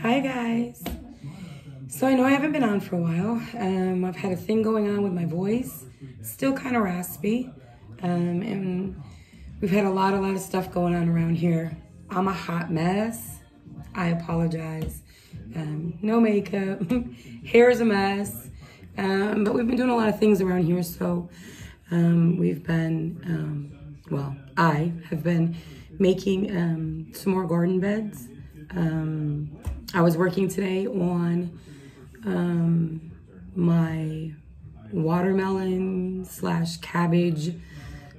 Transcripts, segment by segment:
Hi guys. So I know I haven't been on for a while. Um, I've had a thing going on with my voice, still kind of raspy, um, and we've had a lot, a lot of stuff going on around here. I'm a hot mess. I apologize. Um, no makeup, hair is a mess, um, but we've been doing a lot of things around here. So um, we've been, um, well, I have been making um, some more garden beds. Um, I was working today on um, my watermelon slash cabbage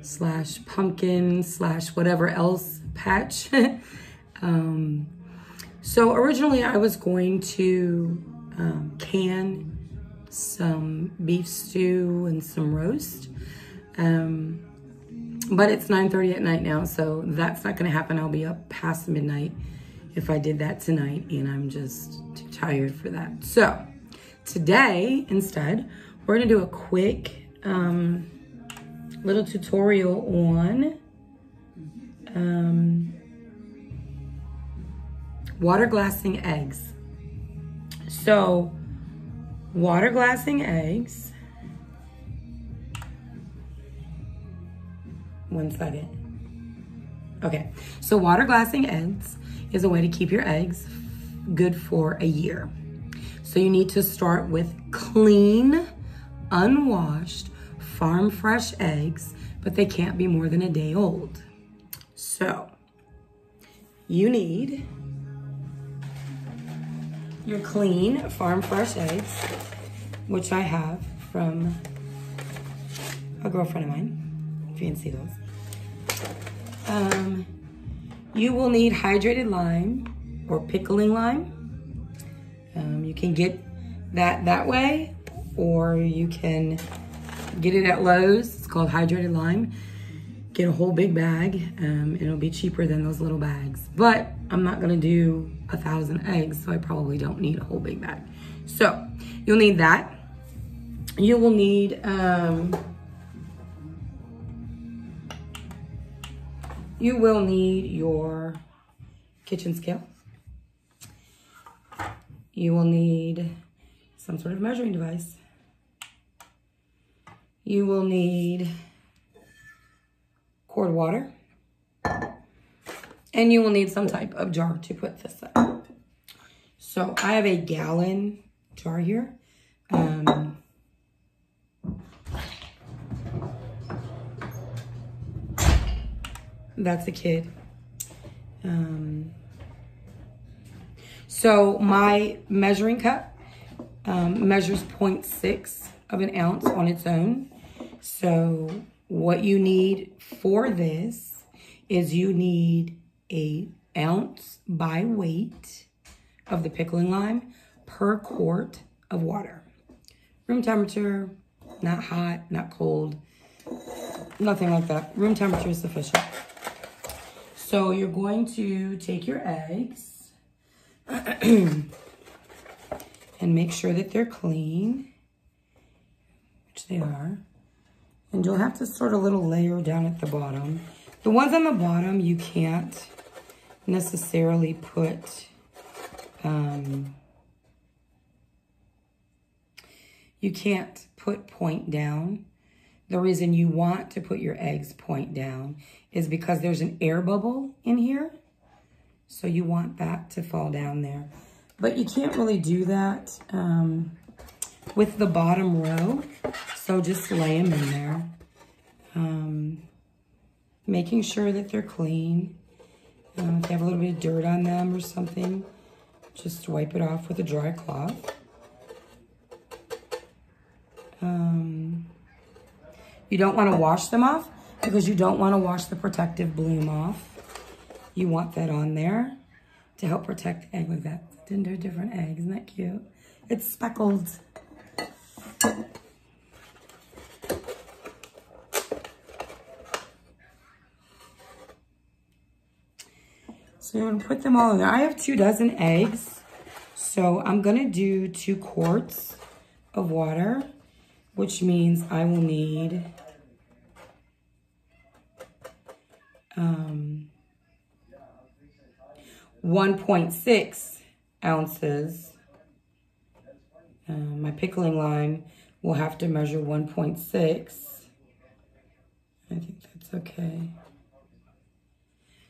slash pumpkin slash whatever else patch. um, so originally I was going to um, can some beef stew and some roast. Um, but it's 9.30 at night now, so that's not gonna happen. I'll be up past midnight if I did that tonight, and I'm just too tired for that. So today, instead, we're gonna do a quick um, little tutorial on um, water glassing eggs. So, water glassing eggs. One second. Okay, so water glassing eggs is a way to keep your eggs good for a year. So you need to start with clean, unwashed, farm fresh eggs, but they can't be more than a day old. So you need your clean farm fresh eggs, which I have from a girlfriend of mine, if you can see those. Um, you will need hydrated lime or pickling lime. Um, you can get that that way, or you can get it at Lowe's. It's called hydrated lime. Get a whole big bag, um, it'll be cheaper than those little bags. But I'm not gonna do a thousand eggs, so I probably don't need a whole big bag. So you'll need that. You will need um, you will need your kitchen scale. You will need some sort of measuring device. You will need cord water. And you will need some type of jar to put this in. So I have a gallon jar here. Um, that's a kid. Um, so my measuring cup um, measures 0.6 of an ounce on its own. So what you need for this is you need a ounce by weight of the pickling lime per quart of water. Room temperature, not hot, not cold, nothing like that. Room temperature is sufficient. So you're going to take your eggs and make sure that they're clean, which they are. And you'll have to sort a little layer down at the bottom. The ones on the bottom, you can't necessarily put, um, you can't put point down. The reason you want to put your eggs point down is because there's an air bubble in here. So you want that to fall down there. But you can't really do that um, with the bottom row. So just lay them in there. Um, making sure that they're clean. Um, if they have a little bit of dirt on them or something, just wipe it off with a dry cloth. Um, you don't want to wash them off because you don't want to wash the protective bloom off. You want that on there to help protect the egg like that. They're different egg. isn't that cute? It's speckled. So I'm gonna put them all in there. I have two dozen eggs. So I'm gonna do two quarts of water, which means I will need um, 1.6 ounces. Uh, my pickling lime will have to measure 1.6. I think that's okay.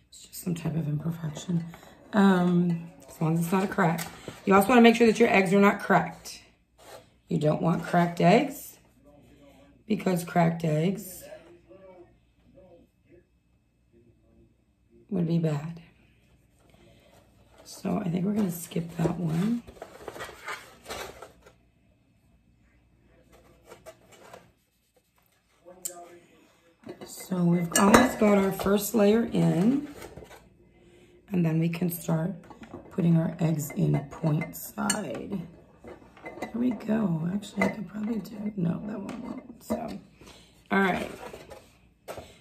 It's just some type of imperfection. Um, as long as it's not a crack. You also want to make sure that your eggs are not cracked. You don't want cracked eggs because cracked eggs would be bad. So I think we're going to skip that one. So we've almost got our first layer in. And then we can start putting our eggs in point side. There we go. Actually, I could probably do, no, that one won't. So, all right.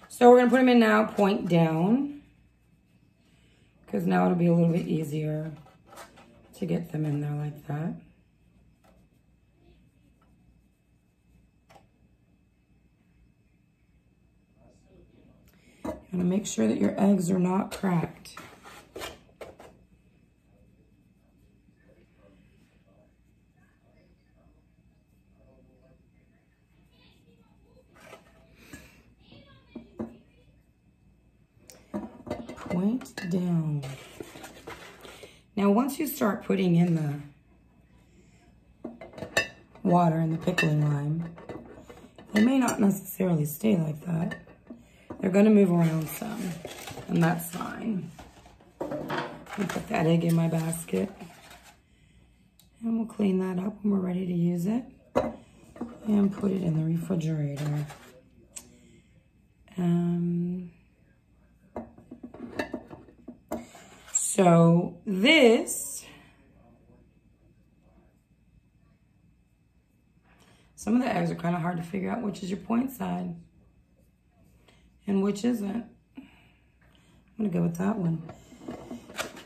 So we're gonna put them in now, point down. Because now it'll be a little bit easier to get them in there like that. You want to make sure that your eggs are not cracked. Point down. Now, once you start putting in the water and the pickling lime, they may not necessarily stay like that. They're going to move around some, and that's fine. I'll put that egg in my basket. And we'll clean that up when we're ready to use it. And put it in the refrigerator. So this, some of the eggs are kind of hard to figure out which is your point side and which isn't. I'm gonna go with that one.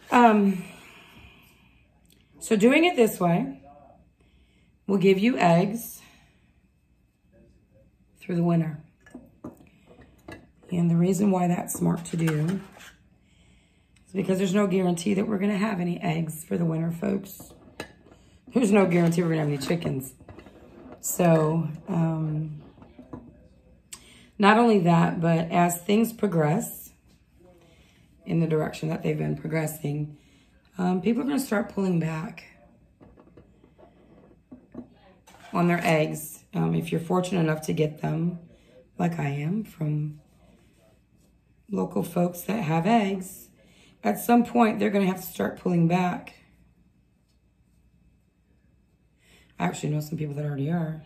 Um, so doing it this way will give you eggs through the winter. And the reason why that's smart to do is because there's no guarantee that we're gonna have any eggs for the winter, folks. There's no guarantee we're gonna have any chickens. So, um, not only that, but as things progress in the direction that they've been progressing, um, people are going to start pulling back on their eggs. Um, if you're fortunate enough to get them, like I am, from local folks that have eggs, at some point they're going to have to start pulling back. I actually know some people that already are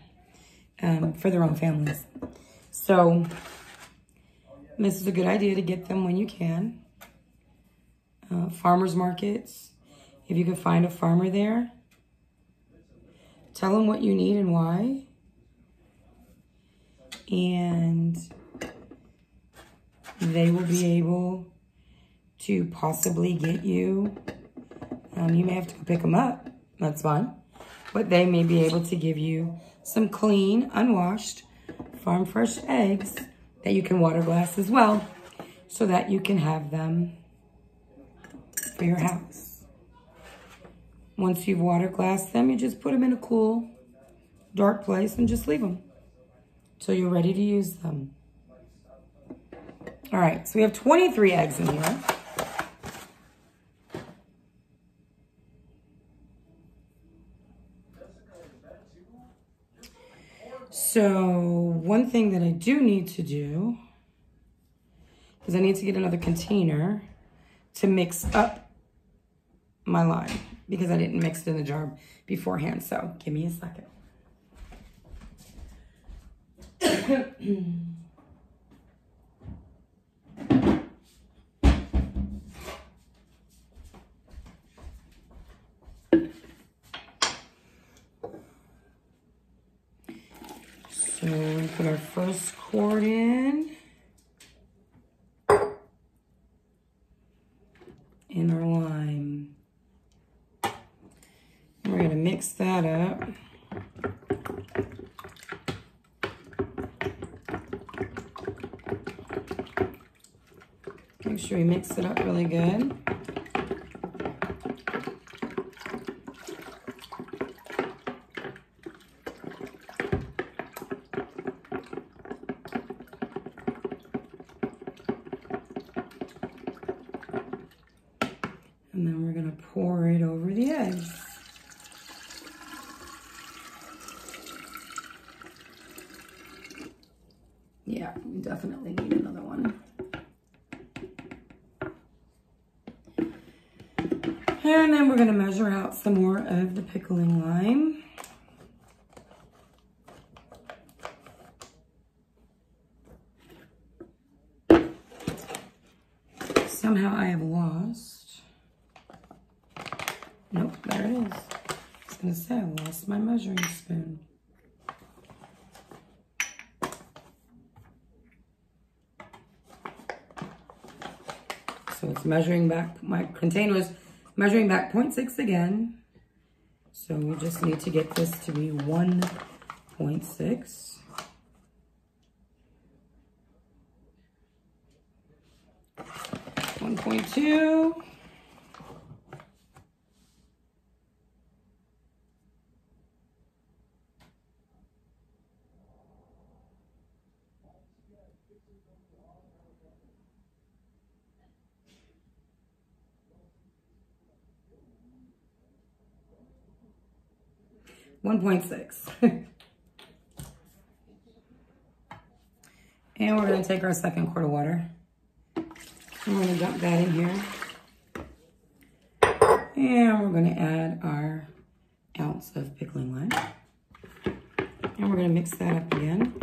um, for their own families. So this is a good idea to get them when you can. Uh, farmers markets, if you can find a farmer there, tell them what you need and why. And they will be able to possibly get you, um, you may have to go pick them up, that's fine. But they may be able to give you some clean, unwashed, farm fresh eggs that you can water glass as well so that you can have them for your house. Once you've water glassed them, you just put them in a cool, dark place and just leave them until you're ready to use them. All right, so we have 23 eggs in here. So one thing that I do need to do is I need to get another container to mix up my lime because I didn't mix it in the jar beforehand. So give me a second. So to put our first quart in. In our lime. We're going to mix that up. Make sure we mix it up really good. And then we're gonna pour it over the eggs. Yeah, we definitely need another one. And then we're gonna measure out some more of the pickling lime. Somehow I have lost. Nope, there it is. I was gonna say I lost my measuring spoon. So it's measuring back, my container is measuring back 0.6 again. So we just need to get this to be 1.6. One point two. One point six. and we're gonna take our second quart of water. I'm gonna dump that in here. And we're gonna add our ounce of pickling lime. And we're gonna mix that up again.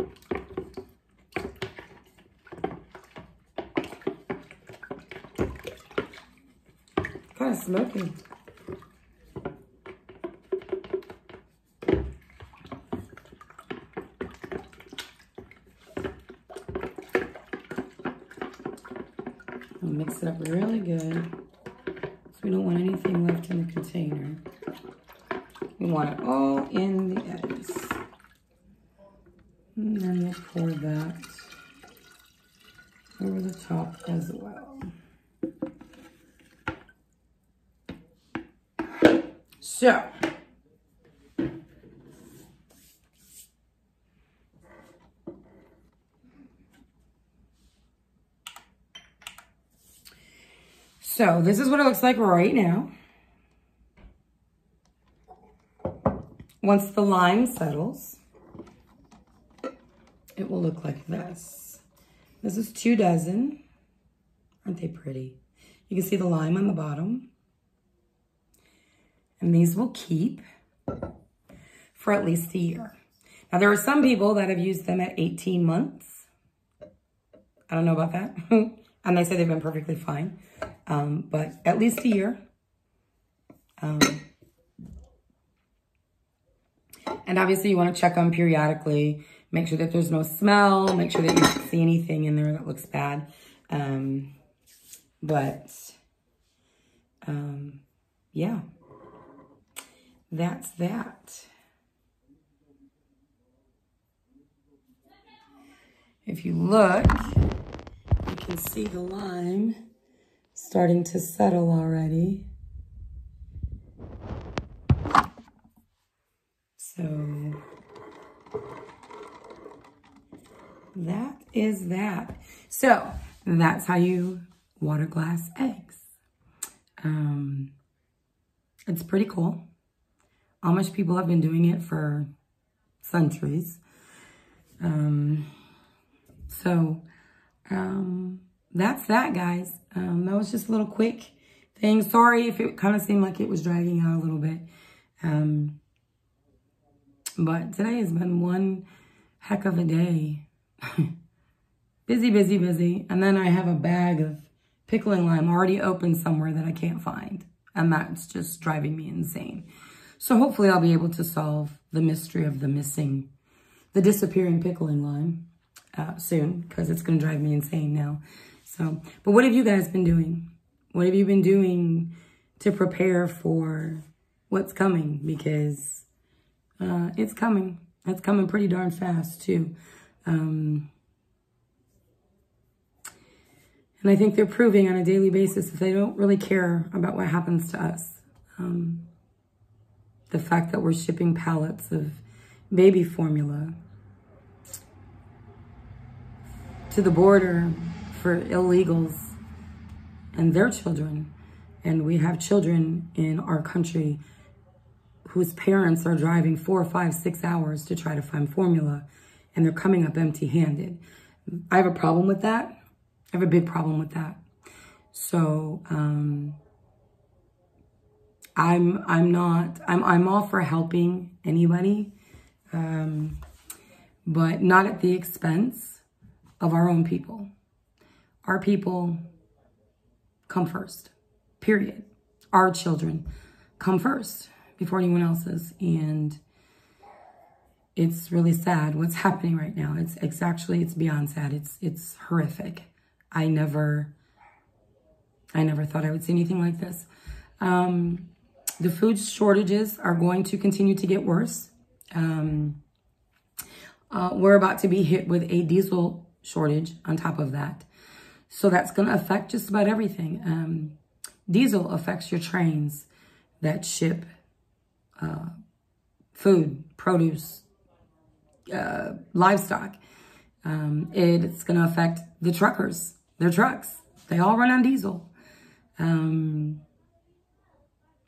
Kind of smoky. It up really good. So we don't want anything left in the container. We want it all in the eggs. And then we'll pour that over the top as well. So, So this is what it looks like right now. Once the lime settles, it will look like this. This is two dozen. Aren't they pretty? You can see the lime on the bottom. And these will keep for at least a year. Now, there are some people that have used them at 18 months. I don't know about that. and they say they've been perfectly fine um, but at least a year. Um, and obviously you want to check them periodically, make sure that there's no smell, make sure that you don't see anything in there that looks bad. Um, but, um, yeah, that's that. If you look, you can see the lime starting to settle already. So that is that. So that's how you water glass eggs. Um, it's pretty cool. Amish people have been doing it for centuries. Um, so, um, that's that, guys. Um, that was just a little quick thing. Sorry if it kind of seemed like it was dragging out a little bit. Um, but today has been one heck of a day. busy, busy, busy. And then I have a bag of pickling lime already open somewhere that I can't find. And that's just driving me insane. So hopefully I'll be able to solve the mystery of the missing, the disappearing pickling lime uh, soon because it's going to drive me insane now. So, but what have you guys been doing? What have you been doing to prepare for what's coming? Because uh, it's coming. It's coming pretty darn fast too. Um, and I think they're proving on a daily basis that they don't really care about what happens to us. Um, the fact that we're shipping pallets of baby formula to the border for illegals and their children And we have children in our country whose parents are driving four, five, six hours to try to find formula and they're coming up empty handed. I have a problem with that. I have a big problem with that. So, um, I'm, I'm not, I'm, I'm all for helping anybody, um, but not at the expense of our own people. Our people come first, period. Our children come first before anyone else's. And it's really sad what's happening right now. It's, it's actually, it's beyond sad. It's, it's horrific. I never, I never thought I would see anything like this. Um, the food shortages are going to continue to get worse. Um, uh, we're about to be hit with a diesel shortage on top of that. So that's going to affect just about everything. Um, diesel affects your trains that ship uh, food, produce, uh, livestock. Um, it's going to affect the truckers, their trucks. They all run on diesel. Um,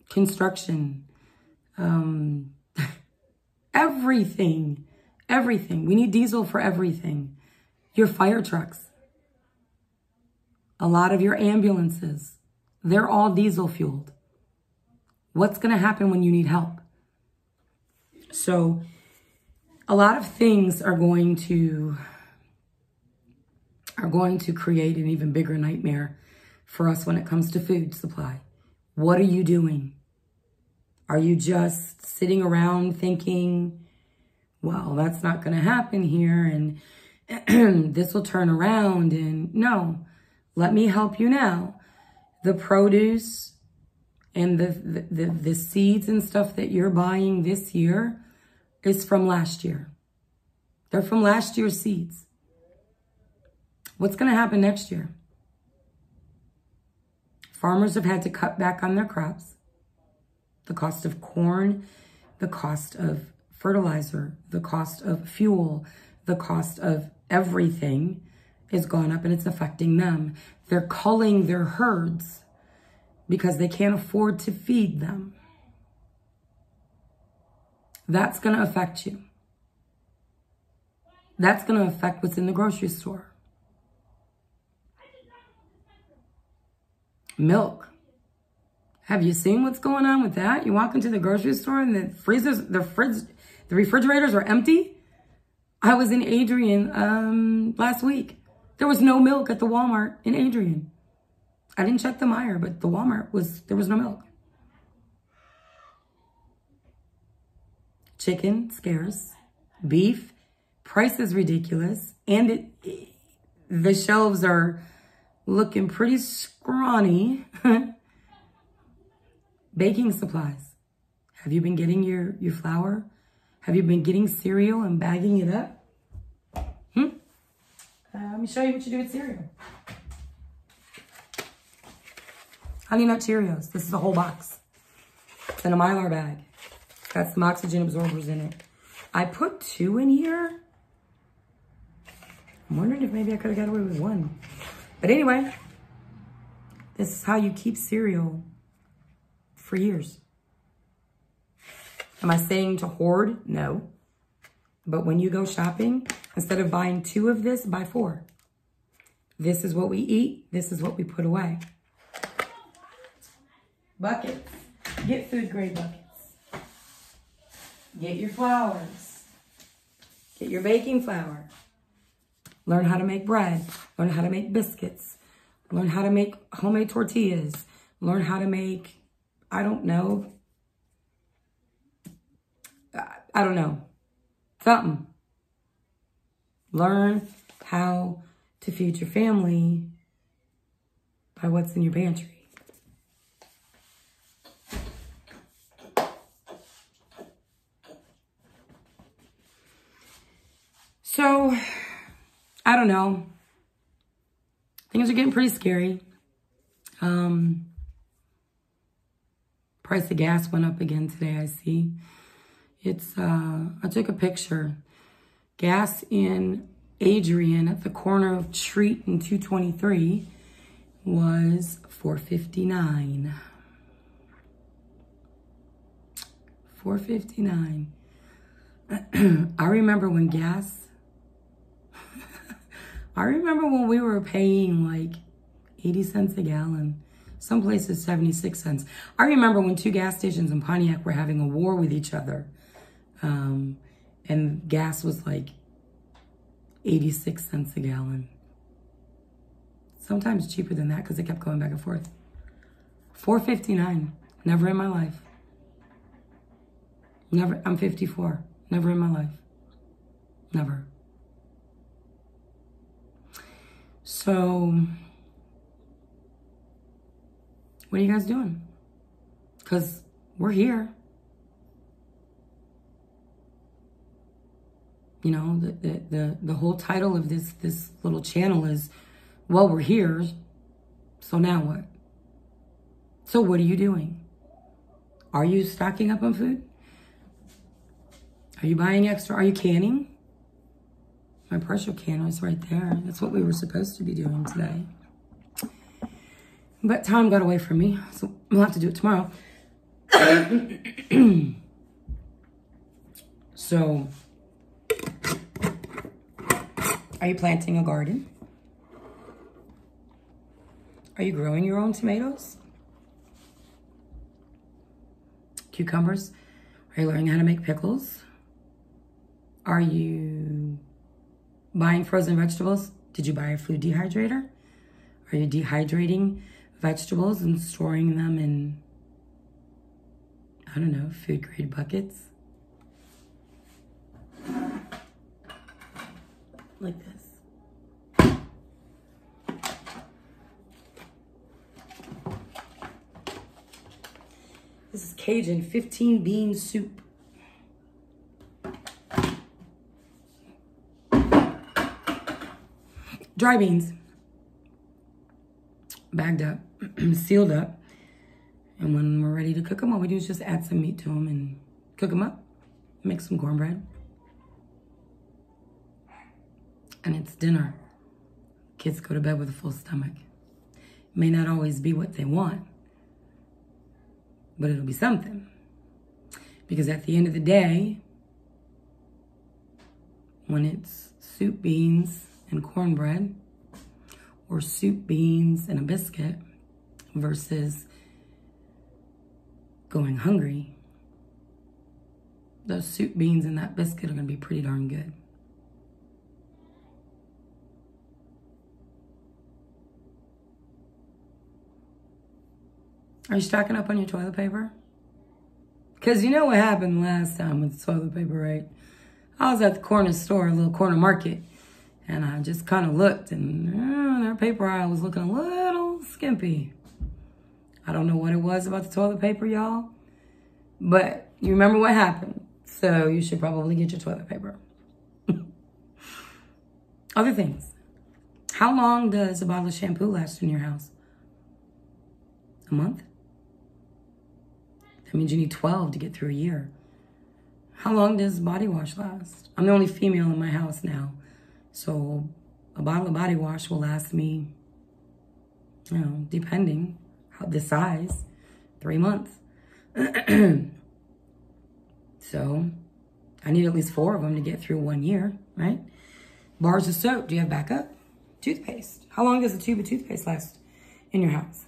construction, um, everything, everything. We need diesel for everything. Your fire trucks, a lot of your ambulances, they're all diesel fueled. What's going to happen when you need help? So a lot of things are going to are going to create an even bigger nightmare for us when it comes to food supply. What are you doing? Are you just sitting around thinking, well, that's not going to happen here and this will turn around and no, let me help you now. The produce and the, the, the, the seeds and stuff that you're buying this year is from last year. They're from last year's seeds. What's going to happen next year? Farmers have had to cut back on their crops. The cost of corn, the cost of fertilizer, the cost of fuel, the cost of everything is gone up and it's affecting them. They're culling their herds because they can't afford to feed them. That's going to affect you. That's going to affect what's in the grocery store. Milk. Have you seen what's going on with that? You walk into the grocery store and the freezers, the fridge, the refrigerators are empty. I was in Adrian um, last week. There was no milk at the Walmart in Adrian. I didn't check the Meijer, but the Walmart was, there was no milk. Chicken, scarce. Beef, price is ridiculous. And it, the shelves are looking pretty scrawny. Baking supplies. Have you been getting your, your flour? Have you been getting cereal and bagging it up? Hmm? Uh, let me show you what you do with cereal. Honey Nut Cheerios. This is a whole box. It's in a Mylar bag. Got some oxygen absorbers in it. I put two in here. I'm wondering if maybe I could have got away with one. But anyway, this is how you keep cereal for years. Am I saying to hoard? No. But when you go shopping, instead of buying two of this, buy four. This is what we eat. This is what we put away. Buckets. Get food grade buckets. Get your flours. Get your baking flour. Learn how to make bread. Learn how to make biscuits. Learn how to make homemade tortillas. Learn how to make, I don't know. I don't know. Something. Learn how to feed your family by what's in your pantry. So, I don't know. Things are getting pretty scary. Um, price of gas went up again today, I see. It's, uh, I took a picture. Gas in Adrian at the corner of Treat and 223 was 459. 459. I remember when gas I remember when we were paying like 80 cents a gallon. Some places 76 cents. I remember when two gas stations in Pontiac were having a war with each other. Um, and gas was like 86 cents a gallon. Sometimes cheaper than that because it kept going back and forth. 459. Never in my life. Never. I'm 54. Never in my life. Never. So, what are you guys doing? Because we're here. You know, the, the, the, the whole title of this, this little channel is, well, we're here. So now what? So what are you doing? Are you stocking up on food? Are you buying extra? Are you canning? My pressure can is right there. That's what we were supposed to be doing today. But time got away from me, so we'll have to do it tomorrow. so, are you planting a garden? Are you growing your own tomatoes? Cucumbers? Are you learning how to make pickles? Are you buying frozen vegetables? Did you buy a food dehydrator? Are you dehydrating vegetables and storing them in, I don't know, food grade buckets? Like this. This is Cajun 15 bean soup. Dry beans bagged up, sealed up. And when we're ready to cook them, all we do is just add some meat to them and cook them up. Make some cornbread. And it's dinner. Kids go to bed with a full stomach. May not always be what they want, but it'll be something. Because at the end of the day, when it's soup, beans, and cornbread, or soup, beans, and a biscuit versus going hungry, those soup, beans, and that biscuit are going to be pretty darn good. Are you stocking up on your toilet paper? Because you know what happened last time with the toilet paper, right? I was at the corner store, a little corner market, and I just kind of looked and uh, their paper aisle was looking a little skimpy. I don't know what it was about the toilet paper, y'all. But you remember what happened. So you should probably get your toilet paper. Other things. How long does a bottle of shampoo last in your house? A month? That means you need 12 to get through a year. How long does body wash last? I'm the only female in my house now. So a bottle of body wash will last me, you know, depending how the size, three months. so I need at least four of them to get through one year, right? Bars of soap, do you have backup? Toothpaste. How long does a tube of toothpaste last in your house?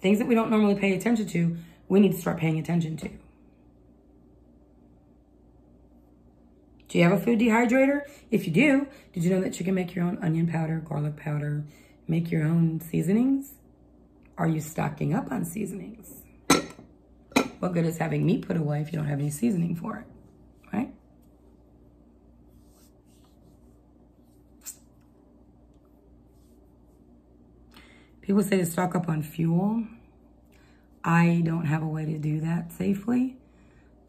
Things that we don't normally pay attention to, we need to start paying attention to. Do you have a food dehydrator? If you do, did you know that you can make your own onion powder, garlic powder, make your own seasonings? Are you stocking up on seasonings? What good is having meat put away if you don't have any seasoning for it, right? People say to stock up on fuel. I don't have a way to do that safely.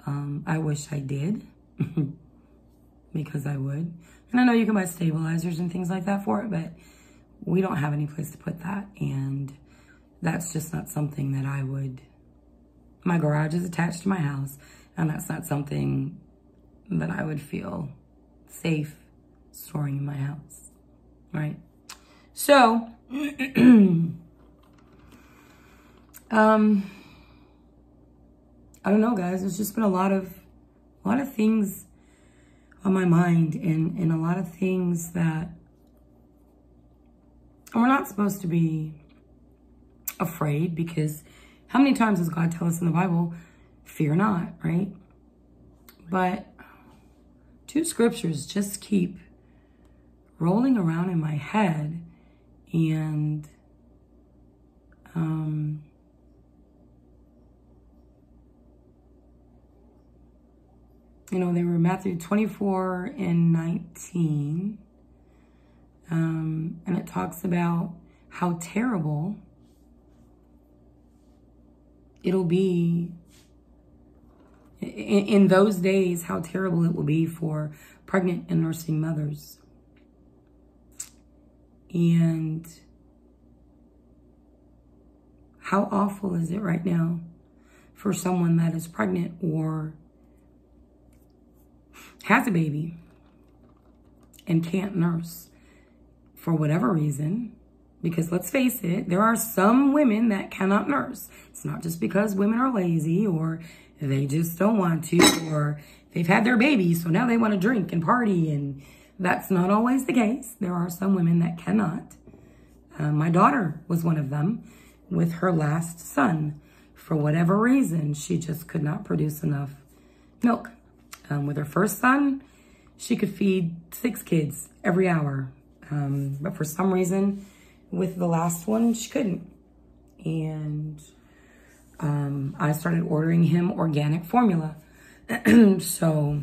Um, I wish I did. because I would. And I know you can buy stabilizers and things like that for it, but we don't have any place to put that. And that's just not something that I would, my garage is attached to my house and that's not something that I would feel safe storing in my house, right? So, um, I don't know, guys. There's just been a lot of, a lot of things on my mind and, and a lot of things that we're not supposed to be afraid because how many times does God tell us in the Bible, fear not, right? But two scriptures just keep rolling around in my head and um, you know, they were Matthew 24 and 19. Um, and it talks about how terrible it'll be in, in those days, how terrible it will be for pregnant and nursing mothers. And how awful is it right now for someone that is pregnant or has a baby and can't nurse for whatever reason. Because let's face it, there are some women that cannot nurse. It's not just because women are lazy or they just don't want to or they've had their baby, so now they want to drink and party. And that's not always the case. There are some women that cannot. Uh, my daughter was one of them with her last son. For whatever reason, she just could not produce enough milk. Um, with her first son, she could feed six kids every hour. Um, but for some reason, with the last one, she couldn't. And um, I started ordering him organic formula. so,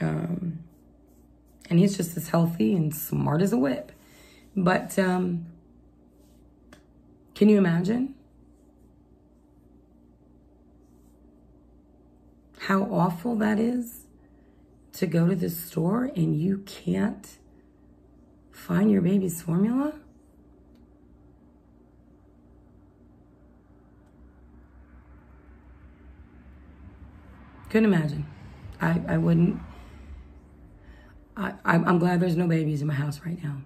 um, and he's just as healthy and smart as a whip. But um, can you imagine how awful that is? to go to the store and you can't find your baby's formula? Couldn't imagine. I, I wouldn't. I, I'm glad there's no babies in my house right now.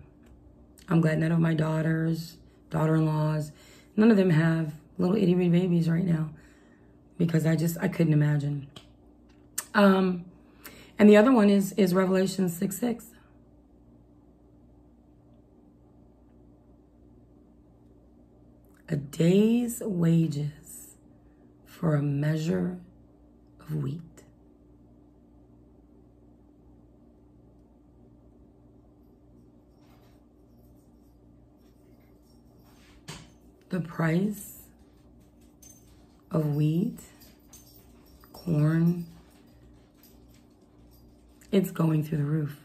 I'm glad none of my daughters, daughter-in-laws, none of them have little itty bitty babies right now because I just, I couldn't imagine. Um, and the other one is, is Revelation 6 6. A day's wages for a measure of wheat. The price of wheat, corn, it's going through the roof.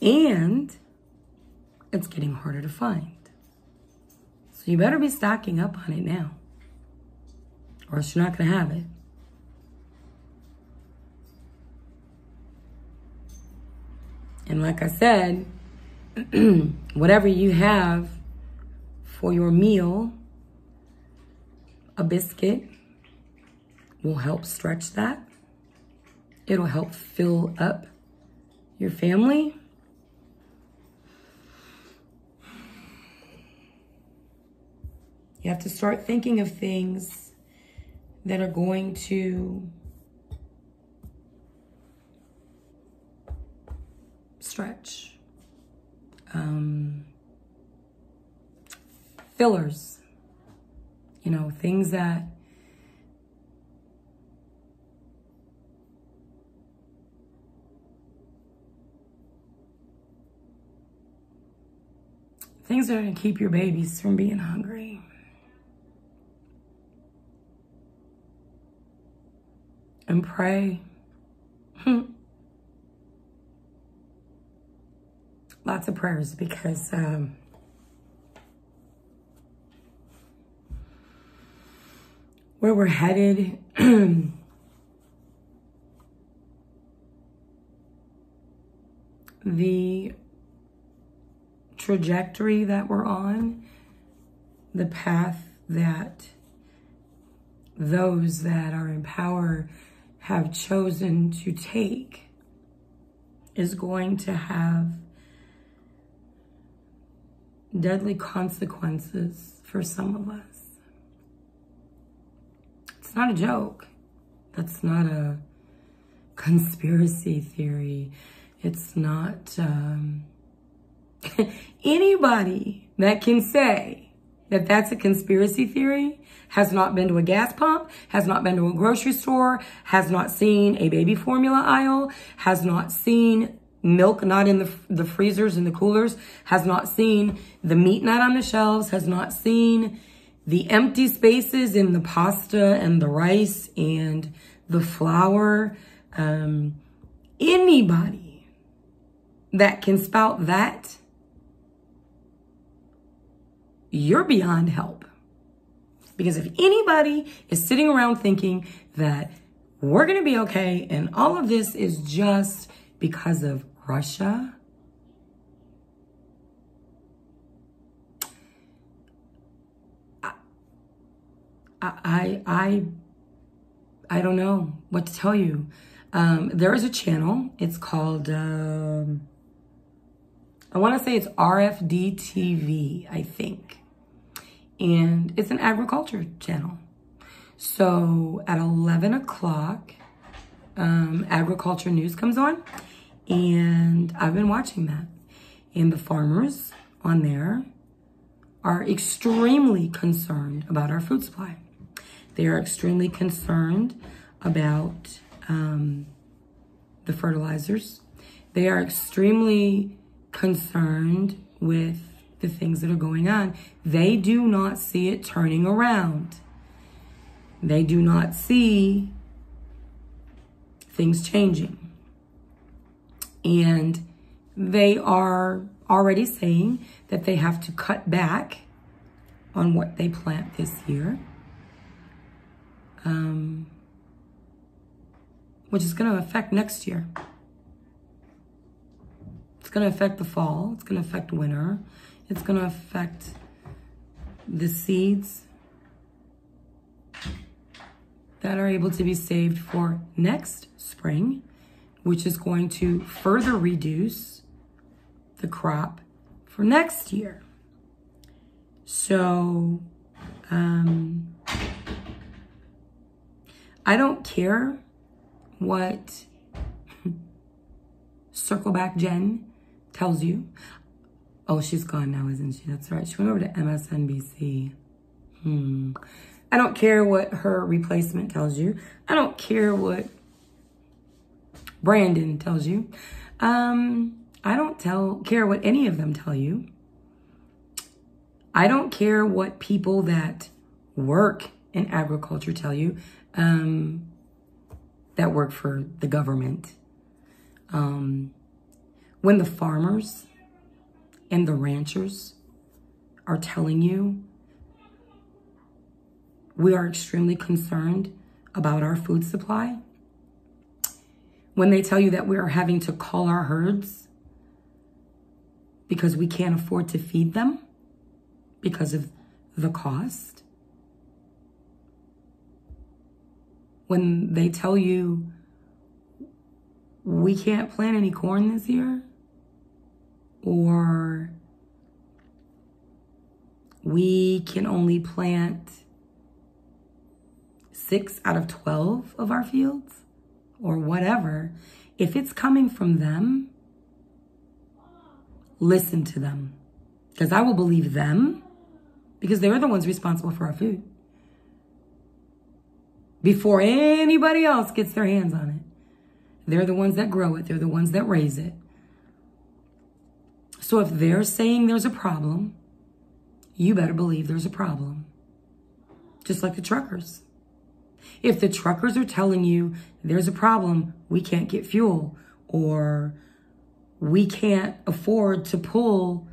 And it's getting harder to find. So you better be stocking up on it now, or else you're not going to have it. And like I said, whatever you have for your meal, a biscuit will help stretch that. It'll help fill up your family. You have to start thinking of things that are going to stretch. Um, fillers, you know, things that Things that are going to keep your babies from being hungry. And pray. Lots of prayers because um, where we're headed the trajectory that we're on, the path that those that are in power have chosen to take is going to have deadly consequences for some of us. It's not a joke. That's not a conspiracy theory. It's not um, anybody that can say that that's a conspiracy theory has not been to a gas pump, has not been to a grocery store, has not seen a baby formula aisle, has not seen milk not in the, the freezers and the coolers, has not seen the meat not on the shelves, has not seen the empty spaces in the pasta and the rice and the flour. Um, anybody that can spout that, you're beyond help. Because if anybody is sitting around thinking that we're going to be okay and all of this is just because of Russia, I, I, I don't know what to tell you. Um, there is a channel. It's called, um, I want to say it's RFD TV, I think. And it's an agriculture channel. So at 11 o'clock, um, agriculture news comes on. And I've been watching that. And the farmers on there are extremely concerned about our food supply. They are extremely concerned about um, the fertilizers. They are extremely concerned with the things that are going on. They do not see it turning around. They do not see things changing. And they are already saying that they have to cut back on what they plant this year um, which is going to affect next year. It's going to affect the fall. It's going to affect winter. It's going to affect the seeds that are able to be saved for next spring, which is going to further reduce the crop for next year. So, um, I don't care what Circle Back Jen tells you. Oh, she's gone now, isn't she? That's right. She went over to MSNBC. Hmm. I don't care what her replacement tells you. I don't care what Brandon tells you. Um, I don't tell care what any of them tell you. I don't care what people that work in agriculture tell you um, that work for the government. Um, when the farmers and the ranchers are telling you we are extremely concerned about our food supply, when they tell you that we are having to call our herds because we can't afford to feed them because of the cost, when they tell you we can't plant any corn this year or we can only plant six out of 12 of our fields or whatever, if it's coming from them, listen to them. Because I will believe them because they're the ones responsible for our food before anybody else gets their hands on it. They're the ones that grow it. They're the ones that raise it. So if they're saying there's a problem, you better believe there's a problem. Just like the truckers. If the truckers are telling you there's a problem, we can't get fuel, or we can't afford to pull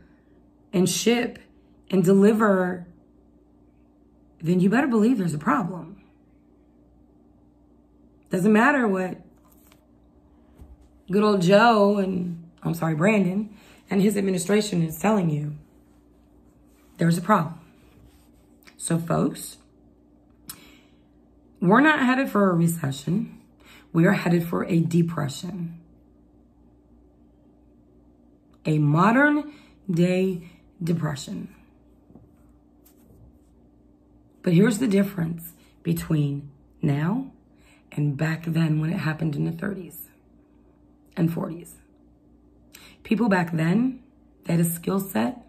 and ship and deliver, then you better believe there's a problem. Doesn't matter what good old Joe and, I'm sorry, Brandon and his administration is telling you. There's a problem. So, folks, we're not headed for a recession. We are headed for a depression. A modern day depression. But here's the difference between now and back then when it happened in the 30s and 40s. People back then, they had a skill set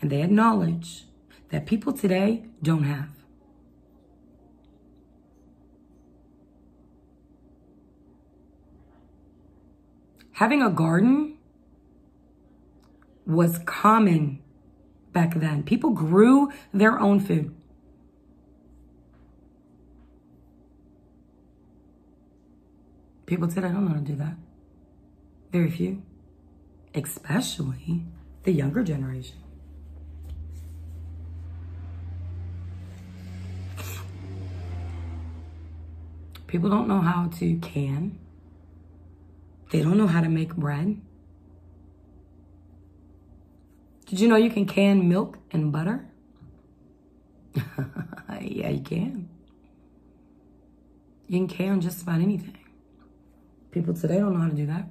and they had knowledge that people today don't have. Having a garden was common back then. People grew their own food. People today don't know how to do that. Very few. Especially the younger generation. People don't know how to can. They don't know how to make bread. Did you know you can can milk and butter? yeah, you can. You can can just about anything. People today don't know how to do that.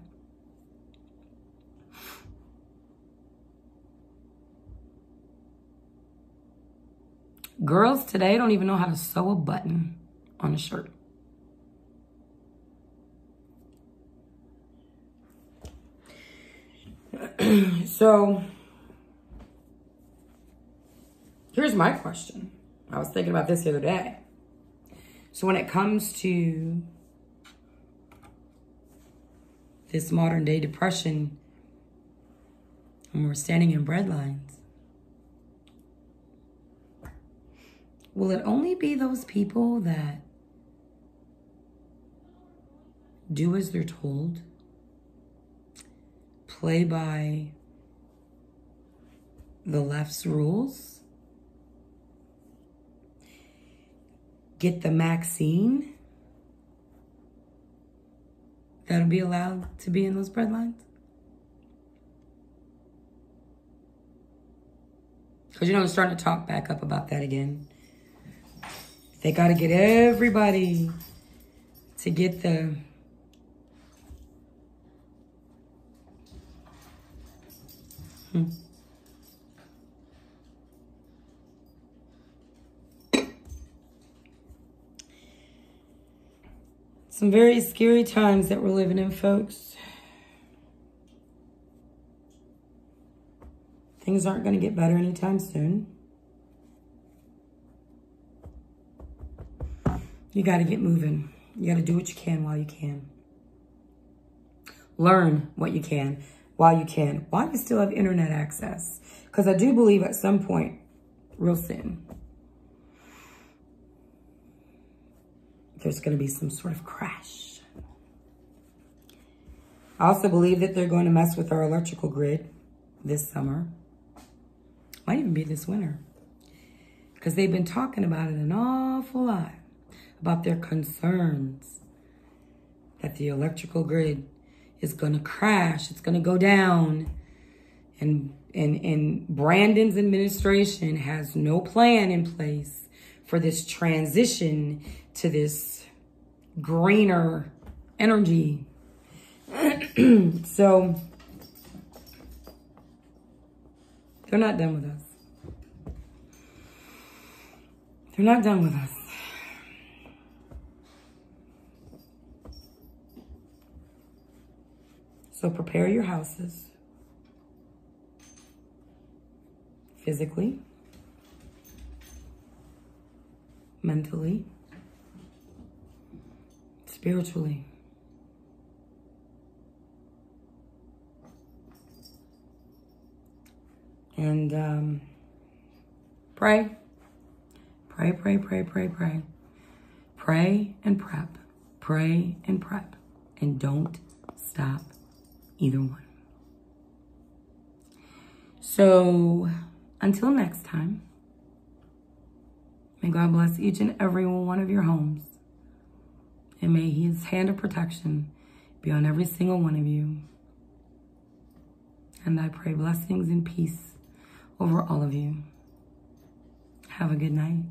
Girls today don't even know how to sew a button on a shirt. so here's my question. I was thinking about this the other day. So when it comes to this modern day depression, when we're standing in bread lines, will it only be those people that do as they're told? play by the left's rules, get the vaccine that'll be allowed to be in those breadlines? Because, you know, I'm starting to talk back up about that again. They got to get everybody to get the Hmm. Some very scary times that we're living in, folks. Things aren't going to get better anytime soon. You got to get moving. You got to do what you can while you can. Learn what you can while you can, while you still have internet access. Because I do believe at some point, real soon, there's going to be some sort of crash. I also believe that they're going to mess with our electrical grid this summer. Might even be this winter. Because they've been talking about it an awful lot. About their concerns that the electrical grid is going to crash. It's going to go down. And, and, and Brandon's administration has no plan in place for this transition to this greener energy. so they're not done with us. They're not done with us. So prepare your houses physically, mentally, spiritually. And um, pray. Pray, pray, pray, pray, pray. Pray and prep. Pray and prep. And don't stop either one. So until next time, may God bless each and every one of your homes. And may his hand of protection be on every single one of you. And I pray blessings and peace over all of you. Have a good night.